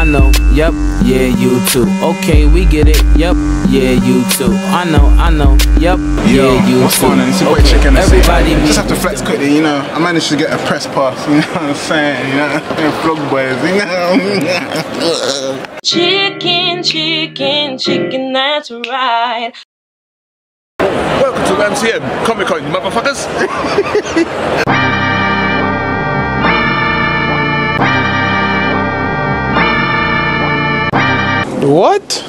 I know, yep, yeah, you too. Okay, we get it, yep, yeah, you too. I know, I know, yep, Yo, yeah, you what's too. going on? It's your boy Okay, Chicken. Everybody, just have to flex quickly, you know. I managed to get a press pass, you know what I'm saying? You know, vlog boys, you know. Chicken, chicken, chicken, that's right. Welcome to MCM Comic Con, you motherfuckers. What?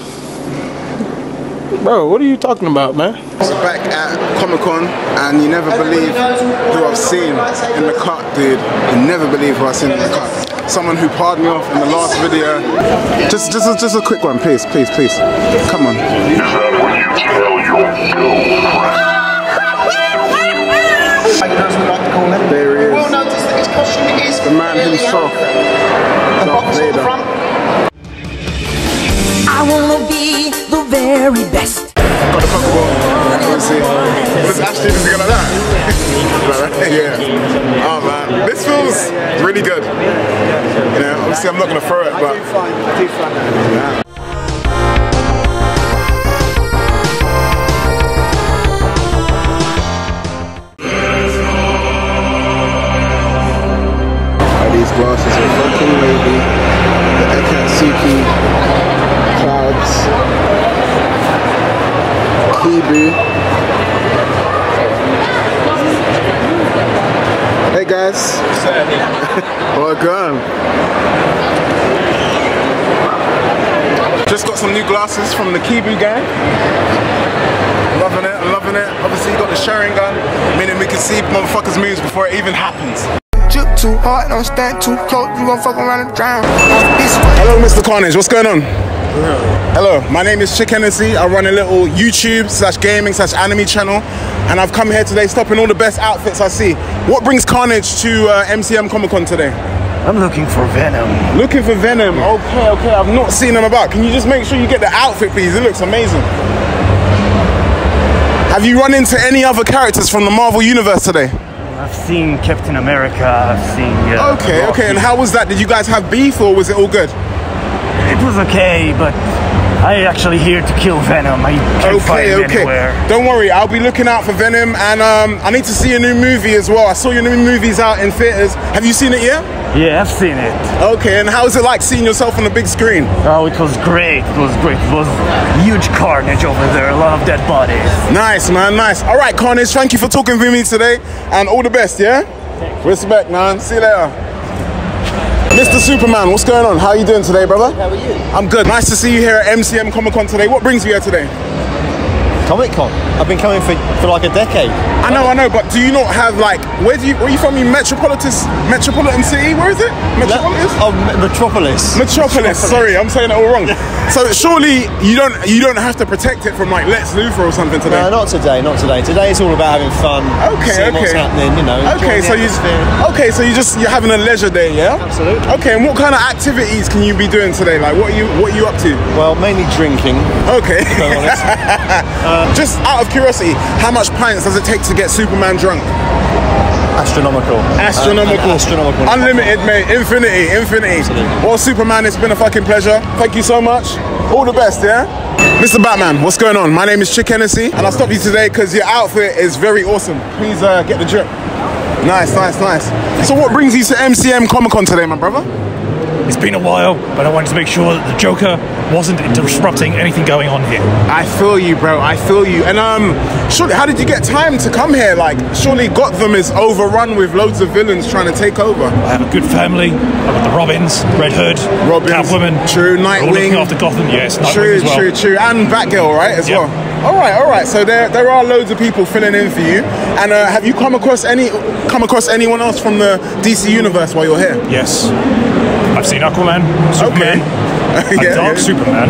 Bro, what are you talking about, man? So back at Comic Con, and you never believe who I've seen in the cut, dude. You never believe who I've seen in the cut. Someone who pardoned me off in the last video. Just, just, a, just a quick one, please, please, please. Come on. There he is. Will notice that his costume is The man himself. Darth box on the Vader. Front. I wanna be the very best. Got the Pokeball. Obviously. Does Ash Stevens go like that? like that? Yeah. Oh man. This feels really good. You know, obviously I'm not gonna throw it, but. Yeah. These glasses are fucking wavy. The Akatsuki clouds. Kibu. Hey guys. Welcome. Just got some new glasses from the Kibu gang. Loving it, loving it. Obviously, you got the Sharingan, meaning we can see motherfuckers' moves before it even happens. Drip too hard, don't stand too close, you gon' fuck around and drown. Hello, Mr. Carnage. What's going on? Hello, my name is Chick Hennessy. I run a little YouTube slash gaming slash anime channel, and I've come here today stopping all the best outfits I see. What brings Carnage to uh, MCM Comic Con today? I'm looking for Venom. Looking for Venom. Okay, okay. I've not seen him about. Can you just make sure you get the outfit, please? It looks amazing. Have you run into any other characters from the Marvel Universe today? I've seen Captain America. I've seen. Uh, Okay, okay. And how was that? Did you guys have beef or was it all good? It was okay, but I actually here to kill Venom. I can't find Okay, him okay. anywhere. Don't worry, I'll be looking out for Venom, and um, I need to see a new movie as well. I saw your new movies out in theaters. Have you seen it yet? Yeah, I've seen it. Okay, and how is it like seeing yourself on the big screen? Oh, it was great. It was great. It was huge carnage over there. A lot of dead bodies. Nice, man, nice. All right, Carnage, thank you for talking with me today, and all the best, yeah? Respect, man. See you later. Mr. Superman, what's going on? How are you doing today, brother? How are you? I'm good. Nice to see you here at MCM Comic Con today. What brings you here today? Comic Con. I've been coming for, for like a decade. I know, I know, but do you not have like where do you where are you from? You Metropolitan Metropolitan City? Where is it? Metropolis? Oh, Metropolis. Metropolis. Sorry, I'm saying it all wrong. so surely you don't you don't have to protect it from like Lex Luthor or something today. No, not today, not today. Today it's all about having fun. Okay, seeing okay. what's happening, you know. Okay, so you okay, so you just you're having a leisure day, yeah? Absolutely. Okay, and what kind of activities can you be doing today? Like, what are you what are you up to? Well, mainly drinking. Okay. Honest. Uh, just out of curiosity, how much pints does it take to get Superman drunk? Astronomical. Astronomical. Uh, astronomical. Unlimited, mate. Infinity, infinity. Absolutely. Well, Superman, it's been a fucking pleasure. Thank you so much. All the best, yeah? Mr. Batman, what's going on? My name is Chick Hennessy, and I stopped you today because your outfit is very awesome. Please uh, get the drip. Nice, nice, nice. So, what brings you to MCM Comic Con today, my brother? It's been a while, but I wanted to make sure that the Joker wasn't disrupting anything going on here. I feel you, bro. I feel you. And um, surely, how did you get time to come here? Like, surely Gotham is overrun with loads of villains trying to take over. I have a good family. I've got the Robins, Red Hood, Robins, Catwoman. True, They're all looking after Gotham, yes. Nightwing True, as well. true, true. And Batgirl, right, as Yep. well. All right, all right. So there, there are loads of people filling in for you. And uh, have you come across any, come across anyone else from the DC universe while you're here? Yes. I've seen Aquaman, Superman, and Yeah, Dark yeah. Superman.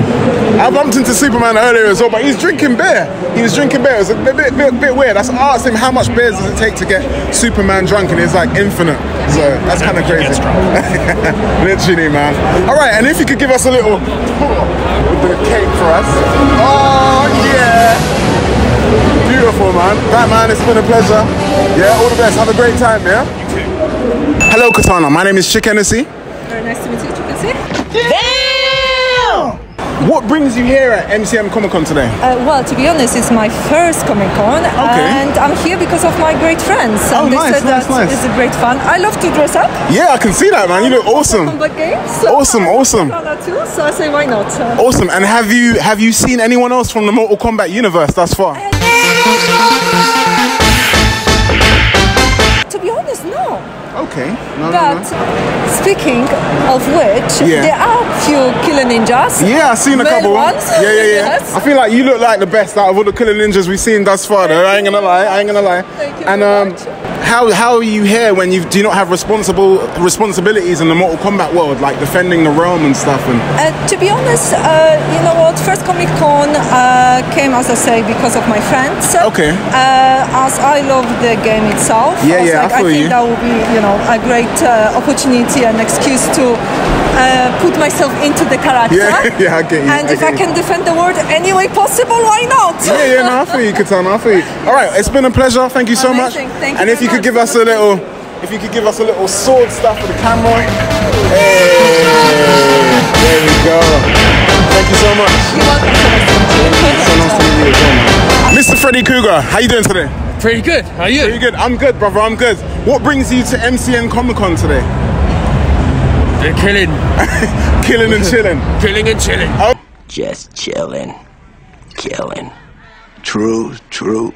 I bumped into Superman earlier as well, but he's drinking beer. He was drinking beer. It was a bit, bit, bit, weird. I asked him how much beers does it take to get Superman drunk, and he's like infinite. So that's kind of crazy. drunk. Literally, man. All right, and if you could give us a little with the cake for us. Oh yeah. Beautiful, man. Batman, it's been a pleasure. Yeah, all the best. Have a great time, yeah? Hello, Katana. My name is Chick Hennessy. Very nice to meet you, Chick can see. What brings you here at MCM Comic Con today? Uh, well, to be honest, it's my first Comic Con, and I'm here because of my great friends. And Oh, they nice, said nice, that nice. it's a great fun. I love to dress up. Yeah, I can see that, man. You look awesome. Combat games. So Awesome, I awesome. that too, so I say why not? Awesome. And have you have you seen anyone else from the Mortal Kombat universe thus far? Okay. No, no, But no. speaking of which, Yeah. there are a few killer ninjas. Yeah, I've seen a couple. ones. Yeah, yeah, yeah. Yes. I feel like you look like the best out of all the killer ninjas we've seen thus far. Though I ain't gonna lie, I ain't gonna lie. Thank you and very um, much. How how are you here when you do not have responsible responsibilities in the Mortal Kombat world, like defending the realm and stuff? And Uh, to be honest, uh, you know what? First Comic Con uh, came, as I say, because of my friends. Okay. Uh, as I love the game itself. Yeah, was yeah, I like, feel think you. that would be, you know, a great uh, opportunity and excuse to uh, put myself into the character. Yeah, yeah, I get you, And I if get I you. can defend the world any way possible, why not? yeah, yeah, no, I feel you, Katana. I feel you. All right, it's been a pleasure. Thank you so much. Thank you and if very you could give us a little, if you could give us a little sword stuff for the camera. Hey, there we go. Thank you so much. You're welcome. So nice to meet you as. Mr. Freddy Krueger, how you doing today? Pretty good. How are you? Pretty good. I'm good, brother. I'm good. What brings you to MCN Comic Con today? They're killing. Killing and chilling. Killing and chilling. Oh. Just chilling. Killing. True, true.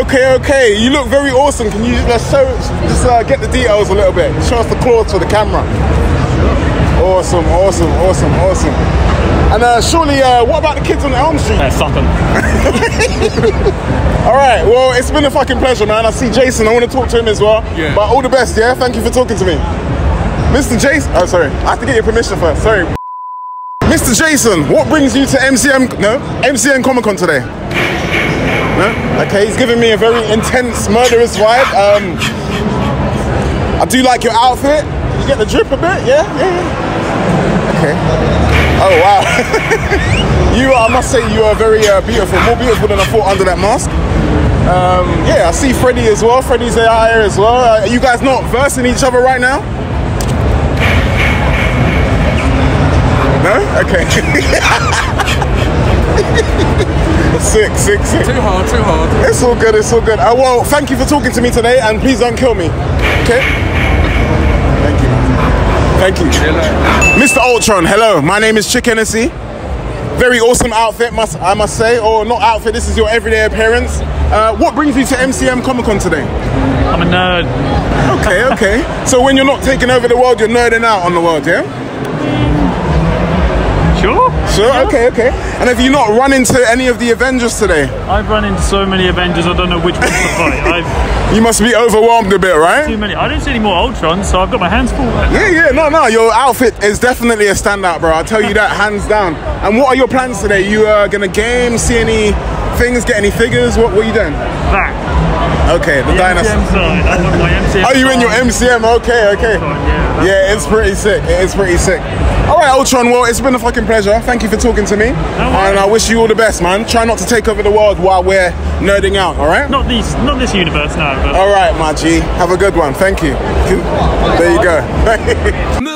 Okay, okay. You look very awesome. Can you let's show, just uh, get the details a little bit? Show us the claws for the camera. Awesome, awesome, awesome, awesome. And uh, surely, uh, what about the kids on Elm Street? Uh, suck 'em. All right. Well, it's been a fucking pleasure, man. I see Jason. I want to talk to him as well. Yeah. But all the best, yeah. Thank you for talking to me, Mr. Jason. Oh, sorry. I have to get your permission first. Sorry. Mr. Jason, what brings you to MCM? No, MCN Comic Con today. No. Okay. He's giving me a very intense, murderous vibe. Um, I do like your outfit. You get the drip a bit, yeah, yeah. yeah. Okay. Oh wow. you, I must say, you are very uh, beautiful. More beautiful than I thought under that mask. Um, yeah, I see Freddie as well. Freddy's there as well. Uh, are you guys not versing each other right now? No? Okay. sick, sick, sick. Too hard, too hard. It's all good, it's all good. Uh, well, thank you for talking to me today and please don't kill me. Okay? Thank you. Thank you. Mr. Ultron, hello. My name is Chick Hennessy. Very awesome outfit, must I must say, or not outfit. This is your everyday appearance. Uh, what brings you to MCM Comic Con today? I'm a nerd. Okay, okay. so when you're not taking over the world, you're nerding out on the world, yeah? Sure. Sure. Okay, okay. And have you not run into any of the Avengers today? I've run into so many Avengers, I don't know which one to fight. I've You must be overwhelmed a bit, right? too many. I don't see any more Ultrons, so I've got my hands full. Yeah, yeah, no, no. Your outfit is definitely a standout, bro. I'll tell you that hands down. And what are your plans today? You uh, gonna game, see any things, get any figures? What, what are you doing? That. Okay, the, The dinosaur. MCM side. I want my MCM Are oh, you in your. MCM? Okay, okay. Yeah. Yeah, it's pretty sick. It is pretty sick. All right, Ultron. Well, it's been a fucking pleasure. Thank you for talking to me, and I wish you all the best, man. Try not to take over the world while we're nerding out. All right. Not these, not this universe, no. But All right, my G. Have a good one. Thank you. There you go.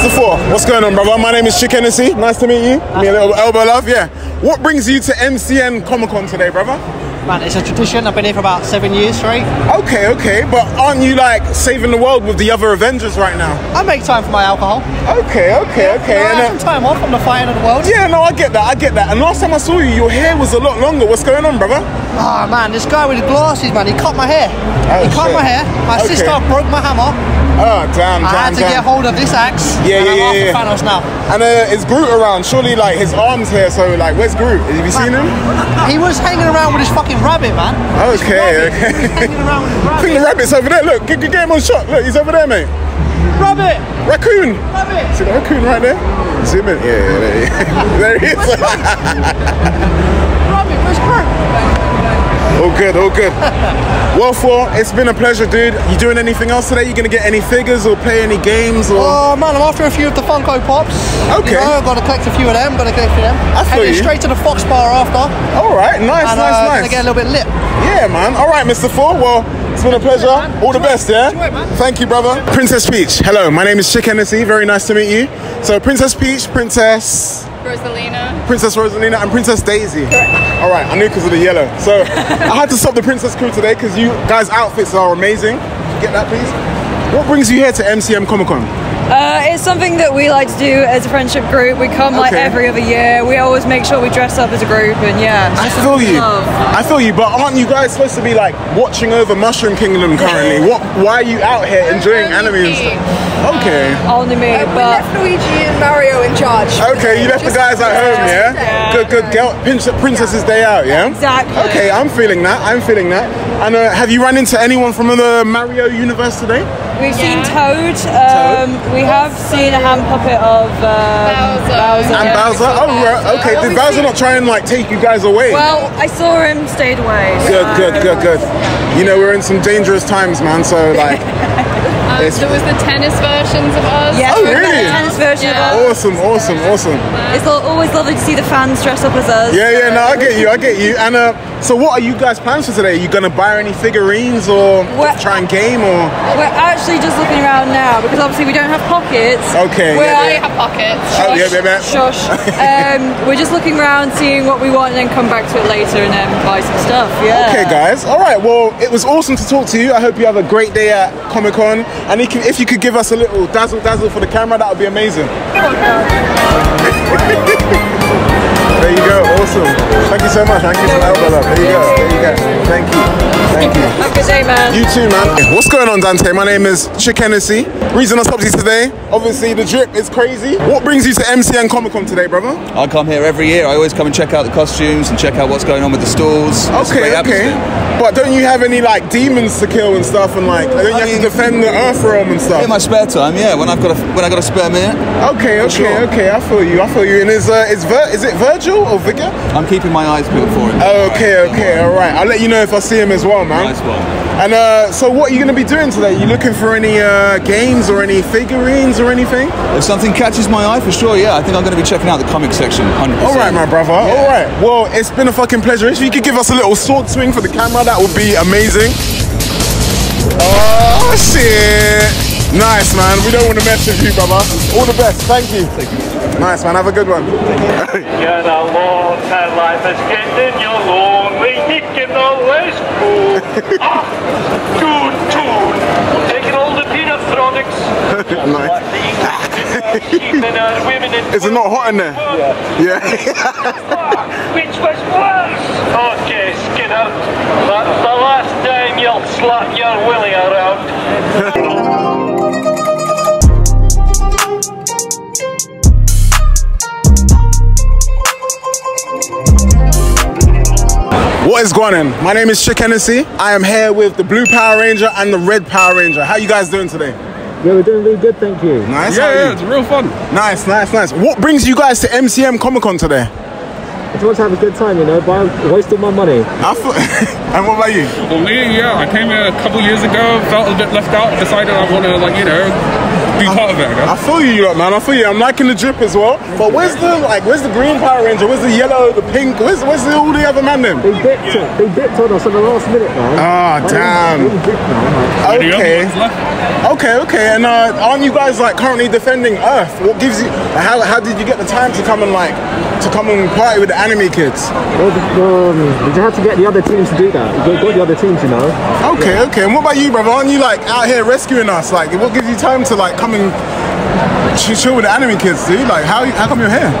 What's going on, brother? My name is Chick Hennessy. Nice to meet you. Nice Me a little elbow love, yeah. What brings you to MCN Comic Con today, brother? Man, it's a tradition. I've been here for about seven years right? Okay, okay, but aren't you like saving the world with the other Avengers right now? I make time for my alcohol. Okay, okay, yeah, okay. No, and, uh, some time off from the fire of the world. Yeah, no, I get that. I get that. And last time I saw you, your hair was a lot longer. What's going on, brother? Ah, oh, man, this guy with the glasses, man, he cut my hair. Oh, he cut my hair. My okay. sister broke my hammer. Oh, damn, damn, I had to damn. get hold of this axe. Yeah, and yeah, yeah, yeah. Thanos now. And uh, is Groot around? Surely, like his arms here. So, like, where's Groot? Have you seen him? He was hanging around with his fucking rabbit, man. Okay, rabbit. okay. He was hanging around with his I think the rabbit's over there. Look, get, get him on shot. Look, he's over there, mate. Rabbit! Raccoon. Rabbit! See the raccoon right there? Zoom in. Yeah, yeah, he- there he is. Rabbit, where's Groot? All good, all good. well, for it's been a pleasure, dude. You doing anything else today? You gonna get any figures or play any games or? Oh man, I'm after a few of the Funko Pops. Okay. You know, I've got to collect a few of them. Got to collect a few of them. I feel Heading you. straight to the Fox Bar after. All right, nice, and, nice, uh, nice. Gonna get a little bit lit. Yeah, man. All right, Mr. Thor. Well, it's been a pleasure. All the best, yeah? Thank you, brother. Princess Peach. Hello, my name is Chick Hennessy. Very nice to meet you. So, Princess Peach, Princess. Rosalina. Princess Rosalina and Princess Daisy. All right, I knew because of the yellow. So I had to stop the Princess crew today because you guys' outfits are amazing. Get that, please. What brings you here to MCM Comic Con? Uh, it's something that we like to do as a friendship group. We come like Okay. every other year. We always make sure we dress up as a group, and yeah. I feel you. love. I feel you. But aren't you guys supposed to be like watching over Mushroom Kingdom currently? what? Why are you out here enjoying anime and stuff? Okay. Only me, but left Luigi and Mario in charge. Okay, you left the guys at home, yeah? Good, good. Girl, Princess, Princess's Day Out, yeah? Exactly. Okay, I'm feeling that. I'm feeling that. And uh, have you run into anyone from the Mario universe today? We've seen Toad. Um, we have seen a hand puppet of um, Bowser. And Bowser? Oh, right. Okay, did Bowser not try and like take you guys away? Well, I saw him, stayed away. Good, so- good, good, good. You know, we're in some dangerous times, man, so like. Um, there was the tennis versions of us. Yes, Oh, really? the tennis version Yeah. of us. Awesome, awesome, awesome. It's always lovely to see the fans dress up as us. Yeah, yeah, no, I get you, I get you. And uh, so, what are you guys plans for today? Are you gonna buy any figurines or Well- try and game or? We're actually just looking around now because obviously we don't have pockets. Okay, We're, yeah, I have pockets. Oh, yeah, yeah, yeah. Shush. um, we're just looking around, seeing what we want, and then come back to it later and then buy some stuff. Yeah. Okay, guys. All right. Well, it was awesome to talk to you. I hope you have a great day at Comic Con. And if you, if you could give us a little dazzle dazzle for the camera, that would be amazing. there you go. Awesome. Thank you so much. Thank you for the elbow love. There you go. There you go. Thank you. Thank you. Have a good day, man. You too, man. What's going on, Dante? My name is Chick Hennessy. Reason I stopped you today, obviously the drip is crazy. What brings you to MCN Comic Con today, brother? I come here every year. I always come and check out the costumes and check out what's going on with the stalls. It's Okay, okay. atmosphere. But don't you have any like demons to kill and stuff, and like don't you have to defend the Earth realm and stuff? In my spare time, yeah. When I've got a when I got a spare minute. Okay, okay, sure. okay. I feel you. I feel you. And is uh, is Vir- is it Vergil or Vigor? I'm keeping my eyes peeled for him. Okay, okay, all right. I'll let you know if I see him as well, man. Nice one. And uh, so, what are you going to be doing today? You looking for any uh, games or any figurines or anything? If something catches my eye, for sure, yeah. I think I'm going to be checking out the comic section. 100%. All right, my brother. All right. Well, it's been a fucking pleasure. If you could give us a little sword swing for the camera, that would be amazing. Oh shit! Nice, man. We don't want to mess with you, brother. All the best. Thank you. Nice, man. Have a good one. A long time life is getting you lonely, thinking always cool. ah, tune, tune. Taking all the nice. Keeping our women in Is it not hot in there? Yeah. Which was worse? Okay, Skinner. That's the last time you'll slap your willy around. What is going on? My name is Chick Hennessy. I am here with the Blue Power Ranger and the Red Power Ranger. How you guys doing today? Yeah, we're doing really good, thank you. Nice. Yeah, yeah, it's real fun. Nice, nice, nice. What brings you guys to MCM Comic Con today? I just want to have a good time, you know, but I waste all my money. I feel, and what about you? Well, me, yeah, I came here a couple years ago, felt a bit left out, decided I want to, like, you know, be part of it. I guess. I feel you, lot, man. I feel you. I'm liking the drip as well. But where's the like? Where's the green Power Ranger? Where's the yellow? The pink? Where's where's the, all the other man then? They dipped it. They dipped on us at the last minute, man. Ah, Like, damn. really dipped now, man. Okay. Okay, okay. And uh, aren't you guys like currently defending Earth? What gives you? How, how did you get the time to come and like to come and party with the anime kids? Well, um, we just had to get the other teams to do that. We got, got the other teams, you know. Okay, okay. And what about you, brother? Aren't you like out here rescuing us? Like, what gives you time to like come and ch- chill with the anime kids, dude? Like, how how come you're here?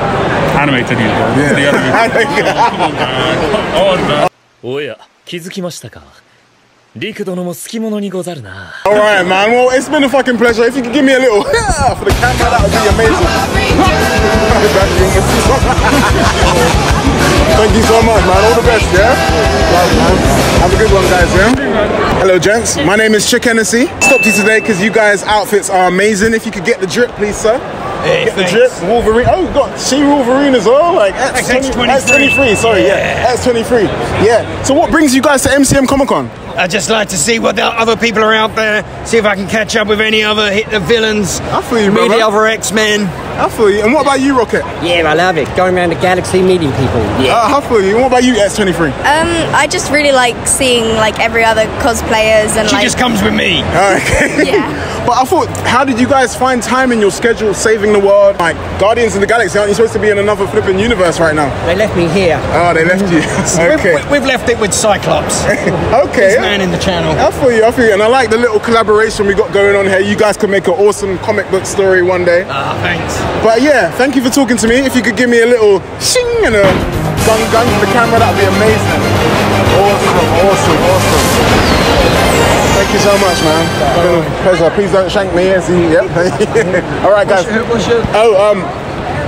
Animated you, bro. Yeah. The animated. Come on, man. Come on, man. おや気づきましたか 陸殿も好き者にござるな All right, man. Well, it's been a fucking pleasure. If you could give me a little for the camera, that would be amazing. Thank you so much, man. All the best, yeah? Love, man. Have a good one, guys, yeah? Hello, gents. My name is Chick Hennessy. Stopped you today because you guys' outfits are amazing. If you could get the drip, please, sir. Get the drip, Wolverine. Oh, you got She Wolverine as well. Like X20, X23. X23. Sorry, yeah. X23. Yeah. So what brings you guys to MCM Comic Con? I just like to see what the other people are out there. See if I can catch up with any other hit the villains. I feel you, Meet brother. the other X Men. I feel you. And what about you, Rocket? Yeah, I love it. Going around the galaxy meeting people. Yeah. Uh, I feel you. And what about you, X23? Um, I just really like seeing like every other cosplayers and She like. just comes with me. Okay. Yeah. but I thought, how did you guys find time in your schedule saving the world? Like Guardians of the Galaxy, aren't you supposed to be in another flipping universe right now? They left me here. Oh, they left you. okay. We've, we've left it with Cyclops. okay. He's man in the channel. I feel you, I feel you. And I like the little collaboration we got going on here. You guys could make an awesome comic book story one day. Ah, thanks. But yeah, thank you for talking to me. If you could give me a little shing and a gun gun for the camera, that'd be amazing. Awesome, awesome, awesome. Thank you so much, man. It's been a pleasure. Please don't shank me. As he, yep. All right, guys. Oh, um,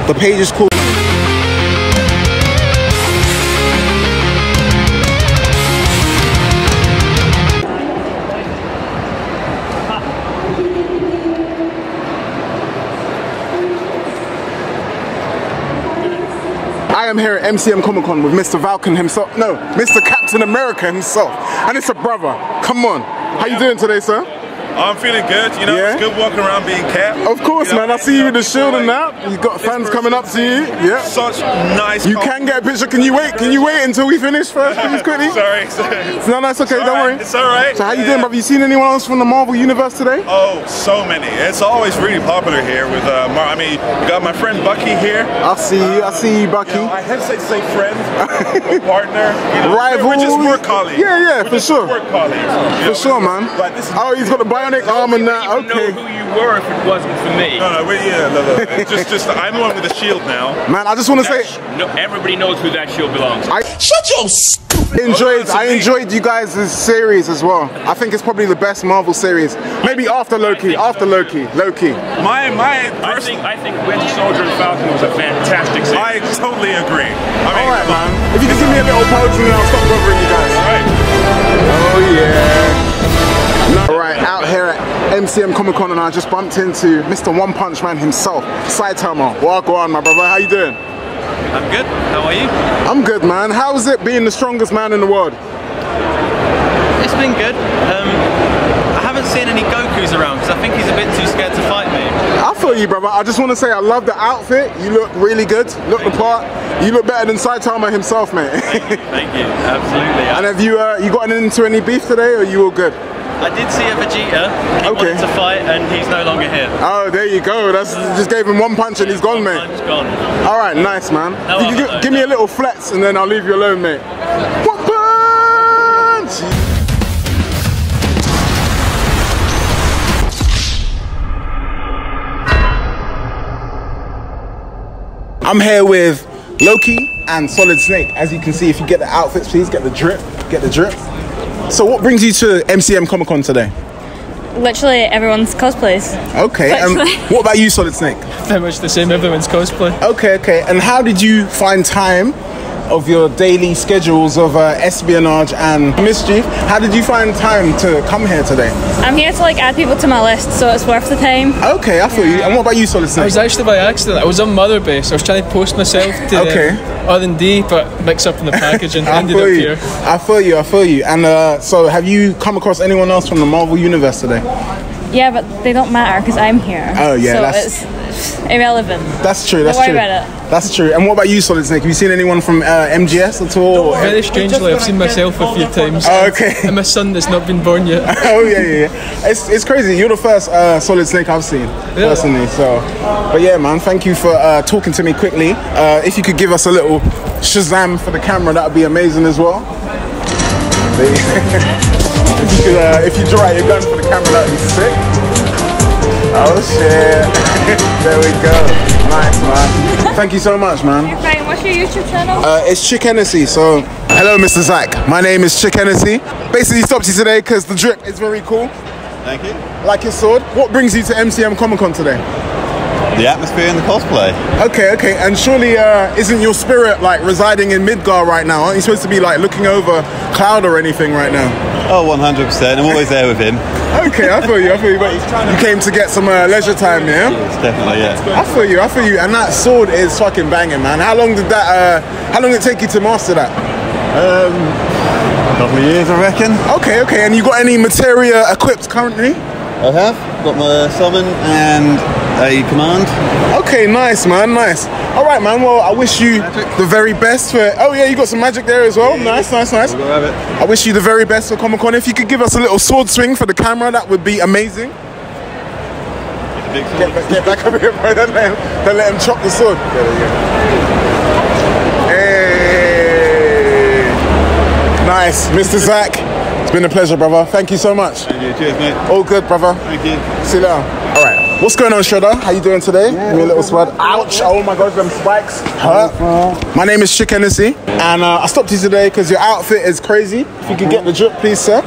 the page is cool. Am here at MCM Comic Con with Mr. Falcon himself. No, Mr. Captain America himself. And it's a brother. Come on. How you doing today, sir? I'm feeling good. You know, Yeah? it's good walking around being Cap. Of course, You know, man. I see you with the shield and that. You got fans coming up to you. Yeah. Such nice. You can get a picture. Can you wait? Can you wait until we finish first, please, quickly? sorry, sorry. No, no, it's okay. It's don't all worry. It's all right. So how you Yeah. doing, Have You seen anyone else from the Marvel Universe today? Oh, so many. It's always really popular here with uh, Mar- I mean, we got my friend Bucky here. I see you. I see you, Bucky. You know, I hesitate to say friend, partner. You know, Rival. We're just work colleagues. Yeah, yeah, We're for sure. Work colleagues. For sure, man. Like this Oh, he's got the bionic arm and that. Okay. who you were if it wasn't for me. No, no, we, yeah, no, no. It's just, just I'm the one with the shield now. Man, I just want to say, No, everybody knows who that shield belongs. I shut your. Enjoyed. I enjoyed you guys' series as well. I think it's probably the best Marvel series. Maybe after Loki. After Loki. Loki. My, my. I think I think Winter Soldier and Falcon was a fantastic series. I totally agree. I mean, All right, man. If you can give me a little pose and then I'll stop bothering you guys. All right. Oh yeah. All right, out here at MCM Comic Con, and I just bumped into Mr. One Punch Man himself, Saitama. On, my brother. How you doing? I'm good. How are you? I'm good, man. How is it being the strongest man in the world? It's been good. Um, I haven't seen any Goku's around because I think he's a bit too scared to fight me. I feel you, brother. I just want to say I love the outfit. You look really good. Look the part. You look better than Saitama himself, mate. Thank you. Absolutely. and have you uh, you gotten into any beef today, or are you all good? I did see a Vegeta. He wanted to fight, and he's no longer here. Oh, there you go. That's just gave him one punch and he's gone, mate. He's gone. All right, nice, man. No You can other gi- give me a little flex and then I'll leave you alone, mate. One punch! I'm here with Loki and Solid Snake. As you can see, if you get the outfits, please get the drip. Get the drip. So, what brings you to MCM Comic Con today? Literally everyone's cosplays. Okay, and what about you, Solid Snake? Very much the same, everyone's cosplay. Okay, okay. And how did you find time of your daily schedules of uh, espionage and mischief? How did you find time to come here today? I'm here to like add people to my list, so it's worth the time. Okay, I feel you. And what about you, Solid I was actually by accident. I was on Mother Base. I was trying to post myself to Okay. uh, R&D, but mix up in the package and I ended feel up you. here. I feel you. I feel you. And uh, so, have you come across anyone else from the Marvel universe today? Yeah, but they don't matter because I'm here. Oh, yeah, so that's- it's irrelevant. That's true. Don't That's worry true. about it. That's true. And what about you, Solid Snake? Have you seen anyone from uh, MGS at all? Very strangely, I've seen myself a few times. Oh, okay. And my son that's not been born yet. oh yeah, yeah, yeah. It's, it's crazy. You're the first uh, Solid Snake I've seen personally. So, but yeah, man. Thank you for uh, talking to me quickly. Uh, if you could give us a little Shazam for the camera, that would be amazing as well. if you could, uh, if you draw out your gun for the camera, that would be sick. Oh shit! there we go. Nice, man. Thank you so much, man. Right, what's your YouTube channel? Uh, it's Chick Hennessy. So, hello, Mr. Zack. My name is Chick Hennessy. Basically, stopped you today because the drip is very cool. Thank you. Like his sword. What brings you to MCM Comic Con today? The atmosphere and the cosplay. Okay, okay. And surely uh, isn't your spirit like residing in Midgar right now? Aren't you supposed to be like looking over Cloud or anything right now? Oh, 100%. I'm always there with him. Okay, I feel you. I feel you. But you came to get some uh, leisure time, yeah? Definitely, yeah. I feel you. I feel you. And that sword is fucking banging, man. How long did that? Uh, how long did it take you to master that? Um, a couple of years, I reckon. Okay, okay. And you got any materia equipped currently? I have. Got my summon and a command. Okay, nice, man. Nice. All right, man. Well, I wish you the very best for. Oh yeah, you got some magic there as well. Nice, nice, nice. We'll have it. I wish you the very best for Comic Con. If you could give us a little sword swing for the camera, that would be amazing. Big Get back, get back up here, bro. Don't let him, don't let him chop the sword. There we go. Hey. Nice, Mr. Zack. It's been a pleasure, brother. Thank you so much. Thank you. Cheers, mate. All good, brother. Thank you. See you later. All right. What's going on, Shredder? How you doing today? Give me a little sword. Ouch! Oh my God, them spikes hurt. My name is Chick Hennessy, and uh, I stopped you today because your outfit is crazy. If you could get the drip, please, sir.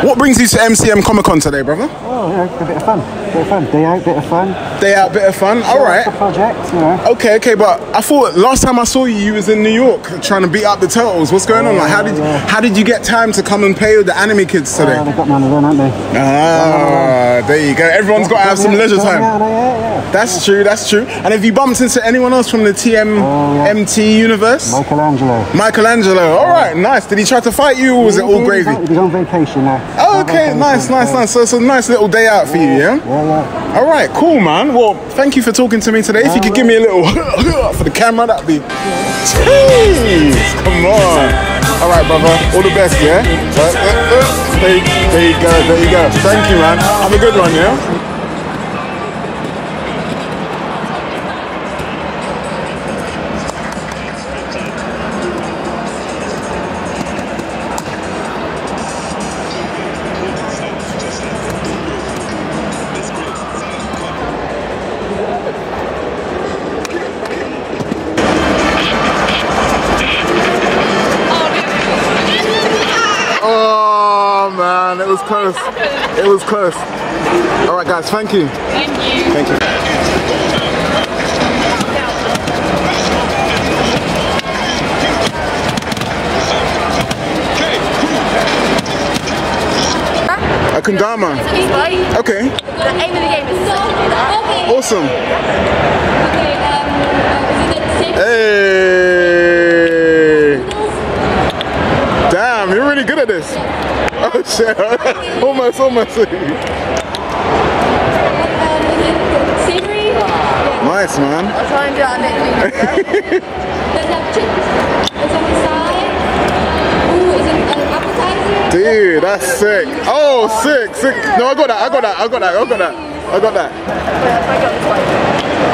What brings you to MCM Comic Con today, brother? Oh, yeah, a bit of fun. Bit of fun. Day out, bit of fun. Day out, bit of fun. All right. The project, you know. Okay, okay, but I thought last time I saw you, you was in New York trying to beat up the turtles. What's going on? Like, how did how did you get time to come and play with the anime kids today? Oh, they've got none of them, haven't they? Ah, there you go. Everyone's got to have some leisure time. Yeah, yeah, yeah. That's true. That's true. And have you bumped into anyone else from the TMNT universe? Michelangelo. Michelangelo. All right, nice. Did he try to fight you, or was it all He gravy? He was on vacation now. Oh, okay, nice, nice, nice. So it's a nice little day out for you, yeah? All right, cool, man. Well, thank you for talking to me today. If you could give me a little for the camera, that'd be. Jeez, come on. All right, brother. All the best, yeah. Uh, uh, uh. There, there you go. There you go. Thank you, man. Have a good one, yeah. Oh man, it was close. It was close. All right, guys. Thank you. Thank you. Thank you. A kendama. Okay. Um, the aim of the game is to do that. Awesome. Hey. Damn, you're really good at this. Oh shit. almost, almost. nice, man. I'll try and do that next week. Dude, that's sick. Oh, sick, sick. No, I got that. I got that. I got that. I got that. I got that.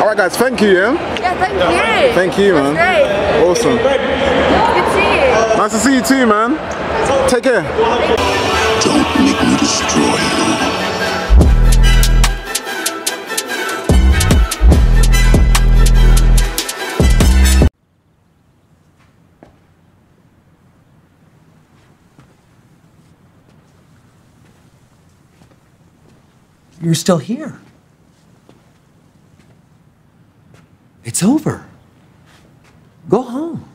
All right, guys. Thank you. Yeah. Yeah, thank you. Thank you, man. Great. Awesome. Good to see you. Nice to see you too, man. Take care. Don't make me destroy you. You're still here. It's over. Go home.